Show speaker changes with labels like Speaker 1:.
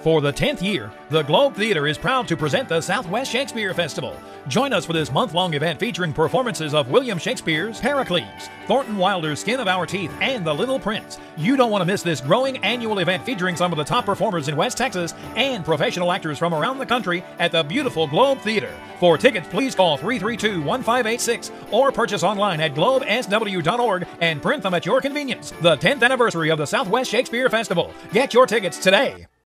Speaker 1: For the 10th year, the Globe Theater is proud to present the Southwest Shakespeare Festival. Join us for this month long event featuring performances of William Shakespeare's Pericles, Thornton Wilder's Skin of Our Teeth, and The Little Prince. You don't want to miss this growing annual event featuring some of the top performers in West Texas and professional actors from around the country at the beautiful Globe Theater. For tickets, please call 332 1586 or purchase online at globesw.org and print them at your convenience. The 10th anniversary of the Southwest Shakespeare Festival. Get your tickets today.